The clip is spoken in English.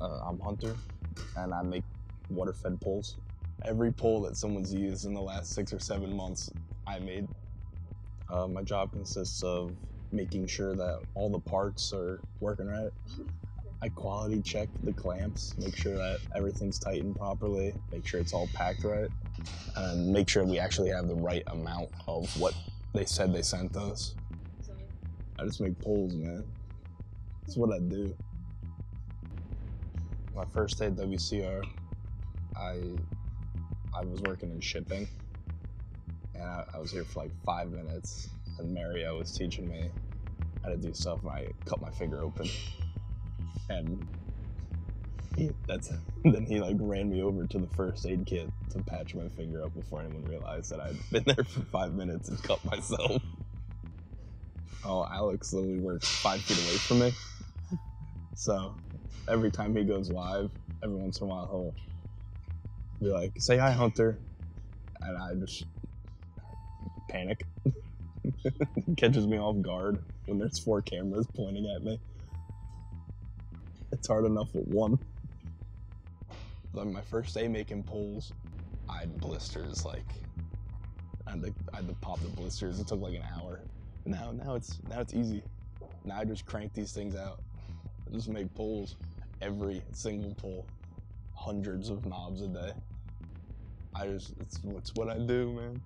Uh, I'm Hunter, and I make water-fed poles. Every pole that someone's used in the last six or seven months, I made. Uh, my job consists of making sure that all the parts are working right. I quality check the clamps, make sure that everything's tightened properly, make sure it's all packed right, and make sure we actually have the right amount of what they said they sent us. I just make poles, man. That's what I do. My first day at WCR, I I was working in shipping, and I, I was here for like five minutes, and Mario was teaching me how to do stuff, and I cut my finger open, and he, that's then he like ran me over to the first aid kit to patch my finger up before anyone realized that I'd been there for five minutes and cut myself. Oh, Alex literally works five feet away from me. So every time he goes live, every once in a while he'll be like, say hi, Hunter. And I just panic. Catches me off guard when there's four cameras pointing at me. It's hard enough with one. On my first day making poles, I had blisters like I had, to, I had to pop the blisters. It took like an hour. Now now it's now it's easy. Now I just crank these things out. I just make poles. Every single pull Hundreds of knobs a day. I just it's, it's what I do, man.